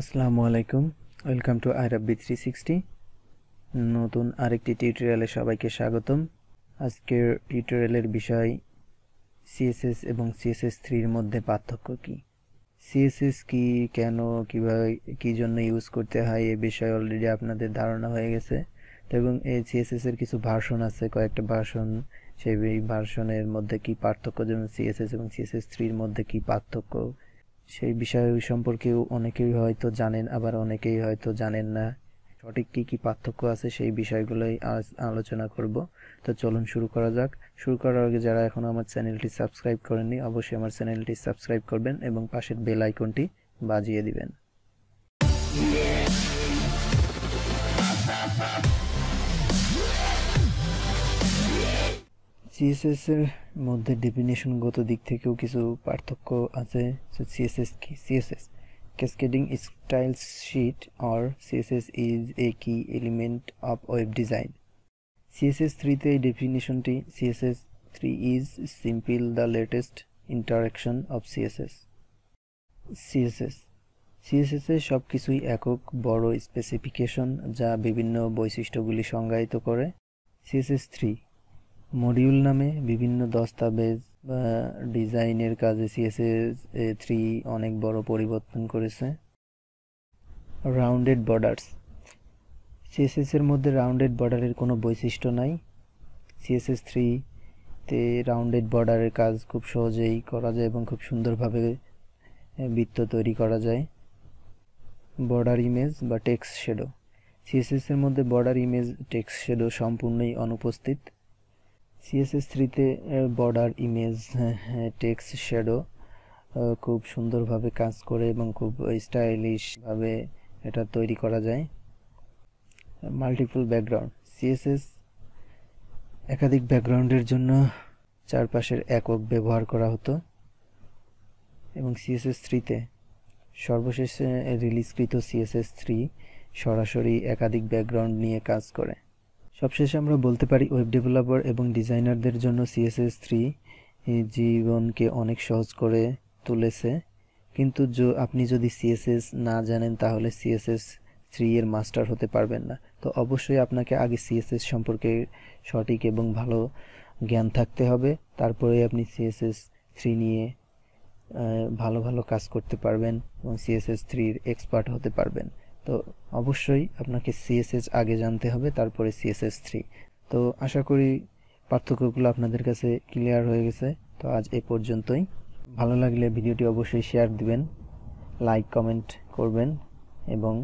আসসালামু আলাইকুম। Welcome to আইরাব্বি থ্রি সিক্সটি নতুন আরেকটি টিউটোরিয়ালে সবাইকে স্বাগতম। আজকের টিউটোরিয়ালের বিষয় সিএসএস এবং সিএসএস থ্রির মধ্যে পার্থক্য কি? সিএসএস কি, কেন, কীভাবে, কী জন্য ইউজ করতে হয়, এ বিষয়ে অলরেডি আপনাদের ধারণা হয়ে গেছে। এবং এই সিএসএস এর কিছু ভার্সন আছে, কয়েকটা ভার্সন সেই ভার্সনের মধ্যে কি পার্থক্য? যেমন সিএসএস এবং সিএসএস থ্রির মধ্যে কি পার্থক্য? সেই বিষয় সম্পর্কেও অনেকেই হয়তো জানেন, আবার অনেকেই হয়তো জানেন না। সঠিক কী কী পার্থক্য আছে সেই বিষয়গুলোই আজ আলোচনা করব। তো চলুন শুরু করা যাক। শুরু করার আগে যারা এখনও আমার চ্যানেলটি সাবস্ক্রাইব করেননি, অবশ্যই আমার চ্যানেলটি সাবস্ক্রাইব করবেন এবং পাশের বেল আইকনটি বাজিয়ে দিবেন। সিএসএস এর মধ্যে ডেফিনেশনগত দিক থেকেও কিছু পার্থক্য আছে সিএসএস কি CSS cascading style sheet or CSS is a key element of web design CSS থ্রিতে এই ডেফিনেশনটি CSS three is simple the latest interaction of CSS CSS CSS সব কিছুই একক বড় স্পেসিফিকেশন যা বিভিন্ন বৈশিষ্ট্যগুলি সংজ্ঞায়িত করে সিএসএস থ্রি মডিউল নামে বিভিন্ন দস্তাবেজ বা ডিজাইনের কাজে সিএসএস থ্রি অনেক বড় পরিবর্তন করেছে। রাউন্ডেড বর্ডার্স সিএসএস এর মধ্যে রাউন্ডেড বর্ডারের কোনো বৈশিষ্ট্য নাই। সিএসএস থ্রিতে রাউন্ডেড বর্ডারের কাজ খুব সহজেই করা যায় এবং খুব সুন্দরভাবে বৃত্ত তৈরি করা যায়। বর্ডার ইমেজ বা টেক্সট শেডো সিএসএস এর মধ্যে বর্ডার ইমেজ টেক্সট শেডো সম্পূর্ণই অনুপস্থিত। সিএসএস থ্রিতে বর্ডার ইমেজ টেক্স শ্যাডো খুব সুন্দরভাবে কাজ করে এবং খুব স্টাইলিশভাবে এটা তৈরি করা যায়। মাল্টিপল ব্যাকগ্রাউন্ড সিএসএস একাধিক ব্যাকগ্রাউন্ডের জন্য চারপাশের একক ব্যবহার করা হতো। এবং সিএসএস থ্রিতে সর্বশেষ রিলিজকৃত সিএসএস থ্রি সরাসরি একাধিক ব্যাকগ্রাউন্ড নিয়ে কাজ করে। সবশেষে আমরা বলতে পারি ওয়েব ডেভেলপার এবং ডিজাইনারদের জন্য সিএসএস থ্রি জীবনকে অনেক সহজ করে তুলেছে। কিন্তু আপনি যদি সিএসএস না জানেন, তাহলে সিএসএস থ্রি এর মাস্টার হতে পারবেন না। তো অবশ্যই আপনাকে আগে সিএসএস সম্পর্কে সঠিক এবং ভালো জ্ঞান থাকতে হবে। তারপরে আপনি সিএসএস থ্রি নিয়ে ভালো ভালো কাজ করতে পারবেন এবং সিএসএস থ্রির এক্সপার্ট হতে পারবেন। তো অবশ্যই আপনাকে সিএসএস আগে জানতে হবে, তারপরে সিএসএস থ্রি তো আশা করি পার্থক্যগুলো আপনাদের কাছে ক্লিয়ার হয়ে গেছে। তো আজ এ পর্যন্তই। ভালো লাগলে ভিডিওটি অবশ্যই শেয়ার দিবেন লাইক কমেন্ট করবেন এবং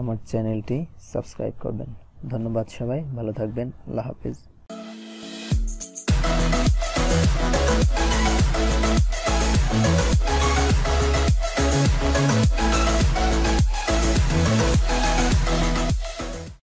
আমার চ্যানেলটি সাবস্ক্রাইব করবেন। ধন্যবাদ সবাই, ভালো থাকবেন, আল্লাহ হাফিজ।